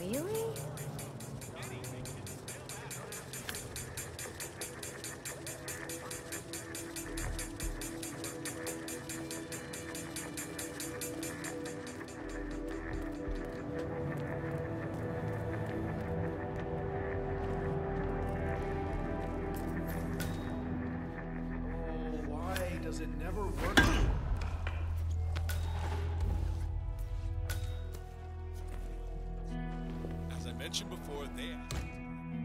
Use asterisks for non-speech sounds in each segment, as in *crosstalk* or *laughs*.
Really? Oh, why does it never work? Mentioned before, they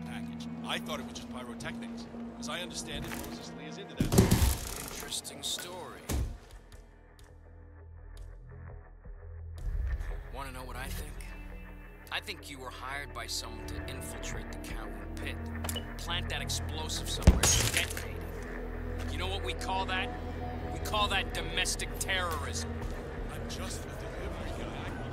package. I thought it was just pyrotechnics. As I understand it, Moses Lee is into that. Interesting story. Want to know what I think? I think you were hired by someone to infiltrate the Calhoun pit, plant that explosive somewhere, and detonate it. You know what we call that? We call that domestic terrorism. I'm just a delivery guy.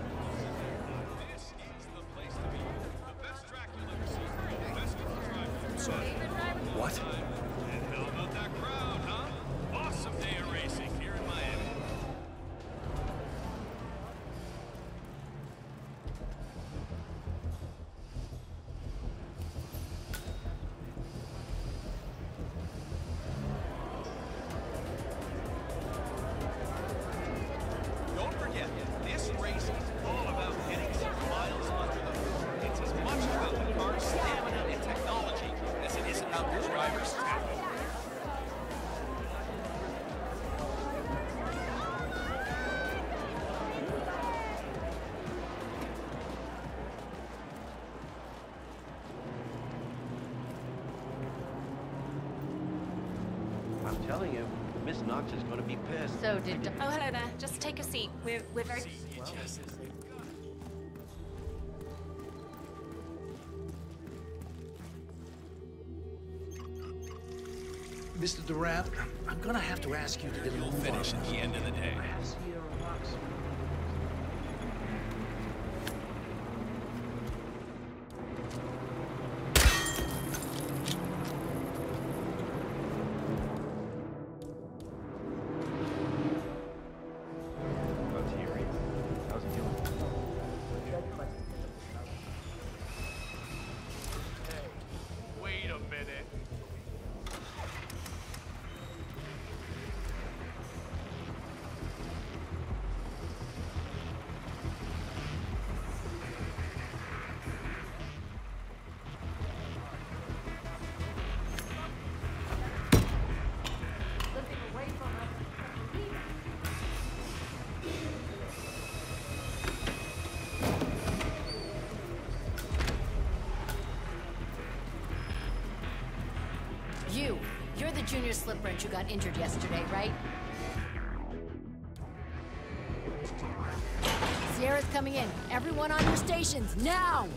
Miss Knox is going to be pissed. So did. Oh, hello there. Just take a seat. We're, we're very... Mr. Durant, I'm gonna have to ask you to get a You'll move on finish at the end of the day. Slip wrench who got injured yesterday, right? Sierra's coming in. Everyone on your stations, now!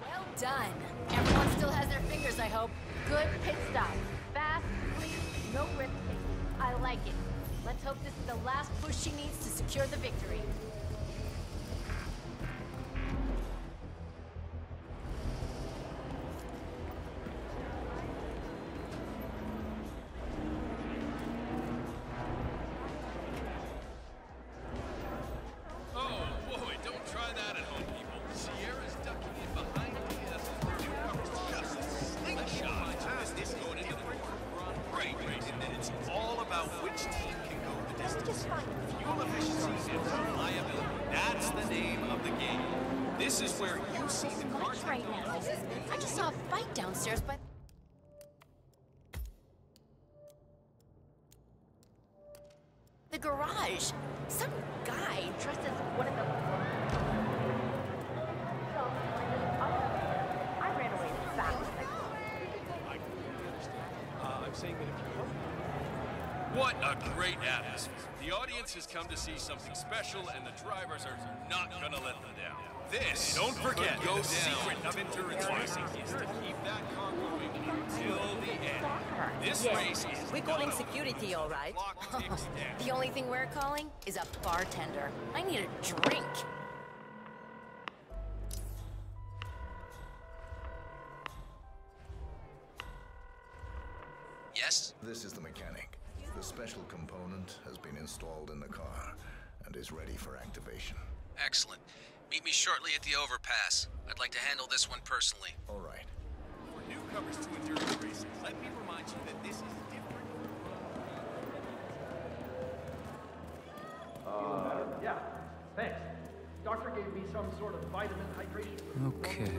Well done. Everyone still has their fingers, I hope. Good pit stop. Fast, clean, no risk taking. I like it. Let's hope this is the last push she needs to secure the victory. Oh, boy, don't try that at This is where you see the car Much right now. I just saw a fight downstairs, but. The garage. Some guy dressed as one of the. I ran away fast. Uh, I'm saying that if you What a great atmosphere. The audience has come to see something special, and the drivers are not going to let them down. This, don't forget, the secret of endurance racing is to keep that car moving Till the end. This race is We're calling security, all right? Clock ticks *laughs* down. The only thing we're calling is a bartender. I need a drink. Yes? This is the mechanic. The special component has been installed in the car and is ready for activation. Excellent. Meet me shortly at the overpass. I'd like to handle this one personally. All right. For newcomers to endurance racing, let me remind you that this is different. Uh, yeah, thanks. Doctor gave me some sort of vitamin hydration. Okay.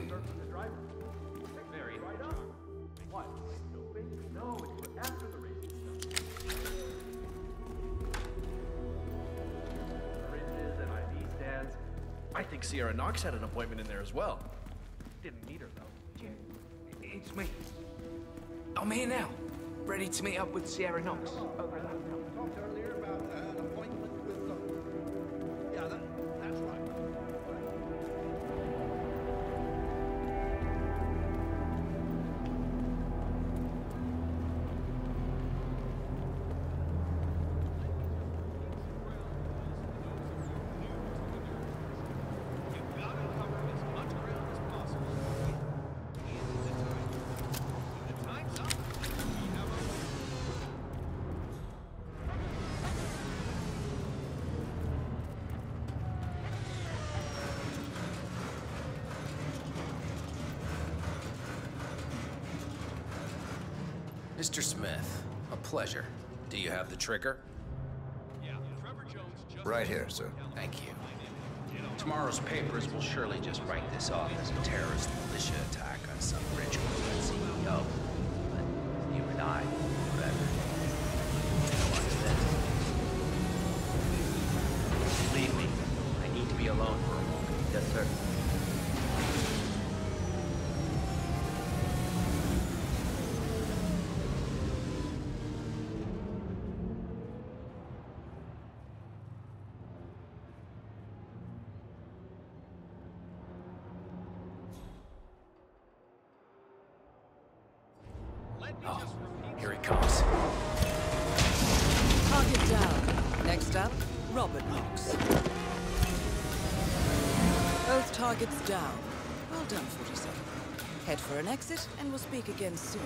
I think Sierra Knox had an appointment in there as well. Didn't meet her though. It's me. I'm here now, ready to meet up with Sierra Knox. Oh, Talked Mr. Smith, a pleasure. Do you have the trigger? Yeah, Trevor Jones Right here, sir. Thank you. Tomorrow's papers will surely just write this off as a terrorist militia attack on some rich CEO. But you and I, whatever. What's this? Leave me. I need to be alone Oh, here he comes. Target down. Next up, Robert Knox. Both targets down. Well done, 47. Head for an exit, and we'll speak again soon.